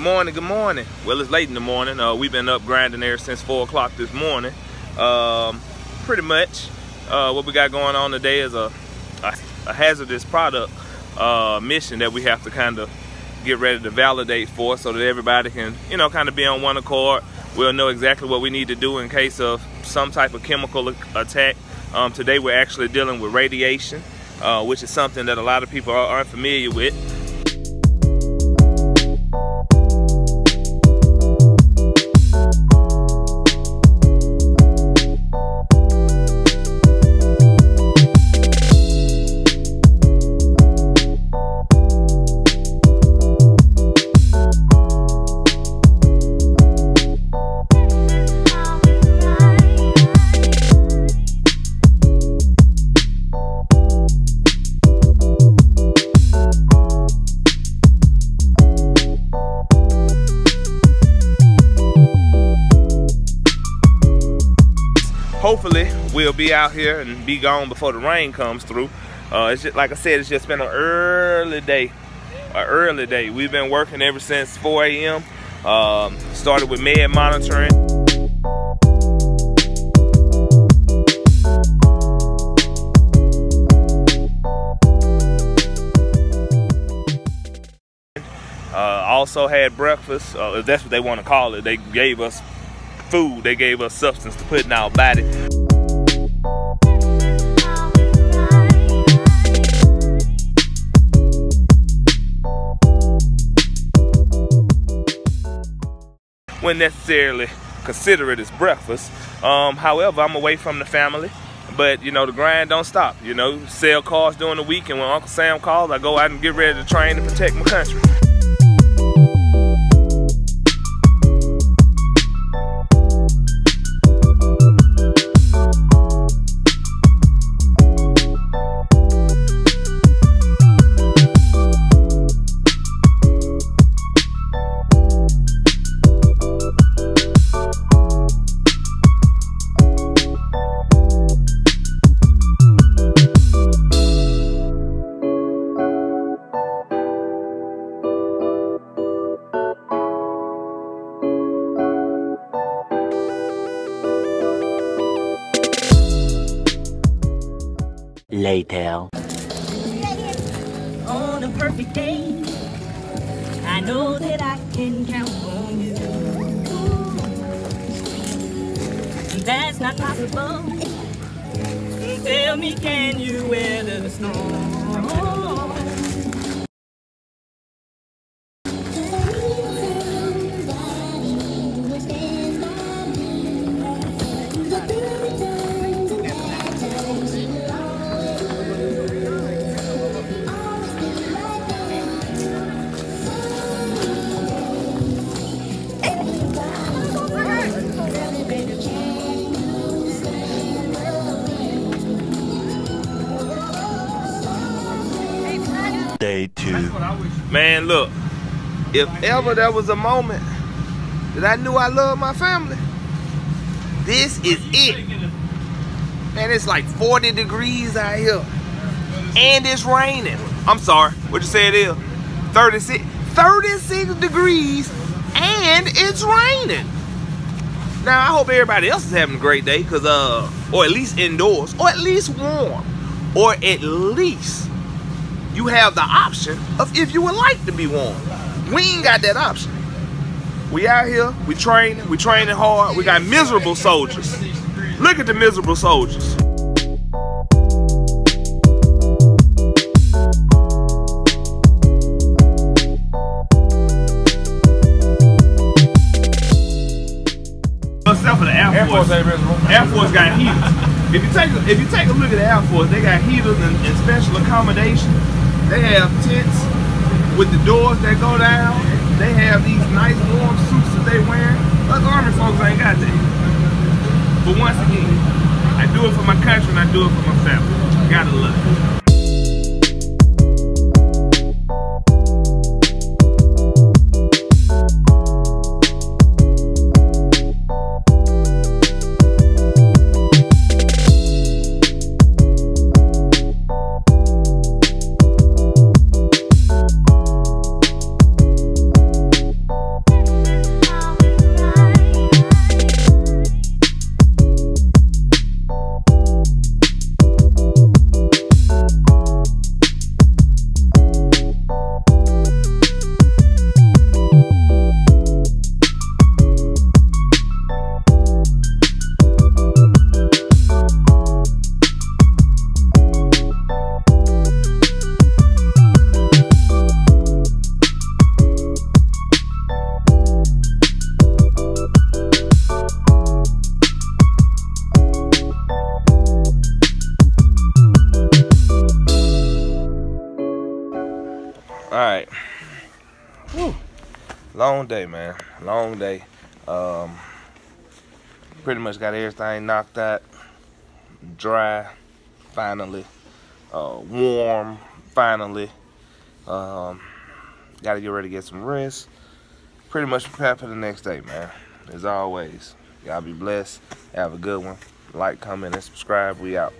morning, good morning. Well, it's late in the morning. Uh, we've been up grinding there since 4 o'clock this morning. Um, pretty much uh, what we got going on today is a, a, a hazardous product uh, mission that we have to kind of get ready to validate for so that everybody can, you know, kind of be on one accord. We'll know exactly what we need to do in case of some type of chemical attack. Um, today we're actually dealing with radiation, uh, which is something that a lot of people aren't familiar with. Hopefully we'll be out here and be gone before the rain comes through. Uh, it's just like I said, it's just been an early day, an early day. We've been working ever since 4 a.m. Um, started with med monitoring. Uh, also had breakfast, uh, if that's what they want to call it. They gave us food, they gave us substance to put in our body. Wouldn't necessarily consider it as breakfast. Um, however, I'm away from the family, but you know, the grind don't stop. You know, sell cars during the week, and when Uncle Sam calls, I go out and get ready to train and protect my country. Later. On a perfect day, I know that I can count on you. That's not possible. Tell me, can you weather the storm? Day two. Man, look, if ever there was a moment that I knew I loved my family, this is it. Man, it's like 40 degrees out here. And it's raining. I'm sorry, what you say it is? 36, 36 degrees and it's raining. Now, I hope everybody else is having a great day, cause uh, or at least indoors, or at least warm, or at least you have the option of if you would like to be warm. We ain't got that option. We out here, we training, we training hard. We got miserable soldiers. Look at the miserable soldiers. Except for the Air, Air Force. Force ain't miserable. Air Force got heaters. If you take a, if you take a look at the Air Force, they got heaters and, and special accommodation. They have tents with the doors that go down. They have these nice warm suits that they wear. Us Army folks ain't got that. But once again, I do it for my country and I do it for my family. Gotta love it. right. Whew. Long day, man. Long day. Um, pretty much got everything knocked out. Dry, finally. Uh, warm, finally. Um, got to get ready to get some rest. Pretty much prepare for the next day, man. As always, y'all be blessed. Have a good one. Like, comment, and subscribe. We out.